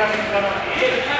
からのエー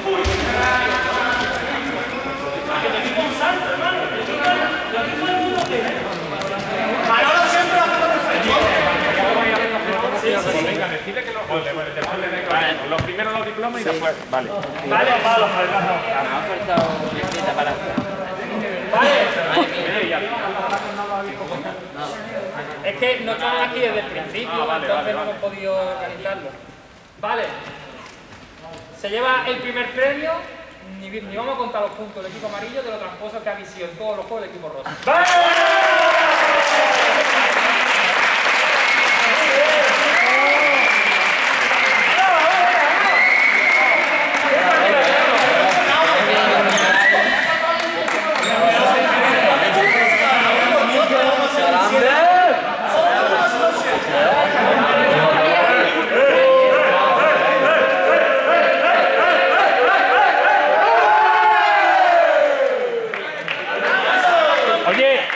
que los, después le den los primeros los diplomas y después. Vale. Vale, Palo, Javier. Me ha faltado una para... Es que no estamos aquí desde el principio, Ah, vale, entonces vale, no vale. hemos podido organizarlo. Vale. Se lleva el primer premio. Ni, vamos a contar los puntos del equipo amarillo de lo tramposo que ha sido en todos los juegos el equipo rosa. Oye,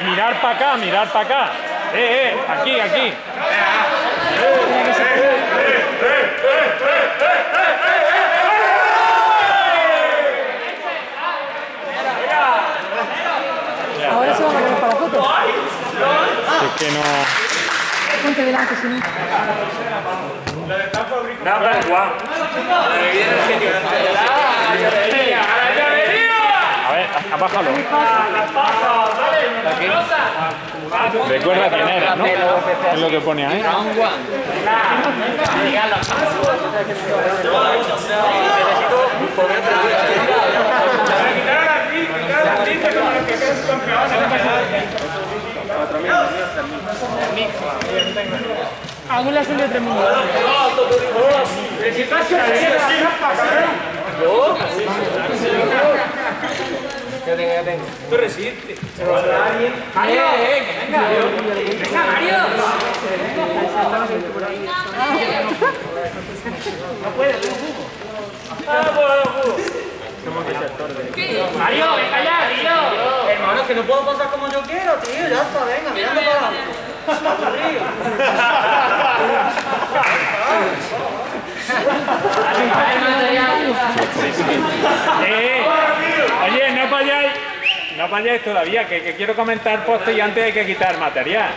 mirar para acá, mirar para acá. Eh, eh, aquí, aquí. Ahora se van a poner para foto. Es que no. Ponte delante, si no. Nada, guau. A ver, abájalo. Recuerda quién eres, ¿no? Es lo que pone ahí. Round one. Aún le hacen de tres minutos. Mario, venga ya, tío. Hermano, es que no puedo pasar como yo quiero, tío. Ya está, venga, mirando para abajo. Aburrido. Eh, no. No vayáis todavía, que, que quiero comentar poste y antes hay que quitar material.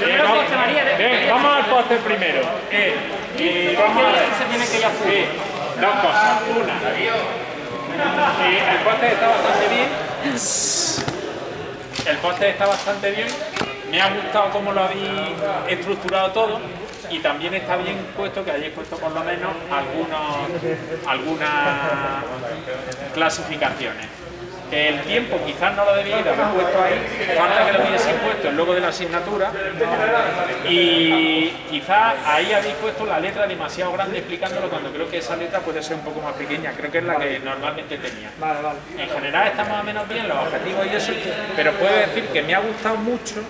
Primero María, de- Bien, vamos al póster primero. Eh, y vamos a ver. se tiene que ir a full. Sí, dos cosas. Una, sí, el póster está bastante bien. El póster está bastante bien. Me ha gustado cómo lo habéis estructurado todo. Y también está bien puesto que hayáis puesto por lo menos algunos, algunas clasificaciones. El tiempo quizás no lo debíais de haber puesto ahí, falta que lo hubiese puesto el logo de la asignatura y quizás ahí habéis puesto la letra demasiado grande explicándolo cuando creo que esa letra puede ser un poco más pequeña, creo que es la que normalmente tenía. En general está más o menos bien los objetivos y eso, pero puedo decir que me ha gustado mucho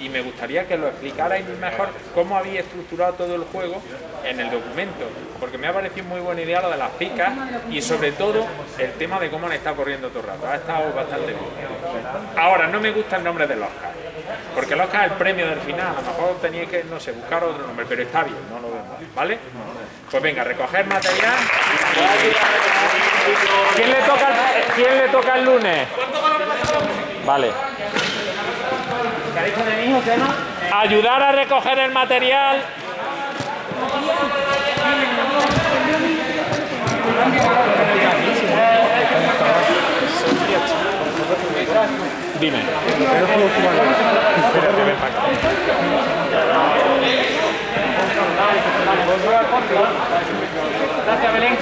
y me gustaría que lo explicarais mejor cómo habéis estructurado todo el juego en el documento, porque me ha parecido muy buena idea lo de las picas y sobre todo el tema de cómo han estado corriendo todo el rato. Ha estado bastante bien. Ahora, no me gusta el nombre del Oscar, porque el Oscar es el premio del final, a lo mejor teníais que, no sé, buscar otro nombre, pero está bien, no lo veo mal, ¿vale? Pues venga, recoger material. ¿Quién le toca, el- quién le toca el lunes? Vale. Ayudar a recoger el material. Dime. Gracias, Belén.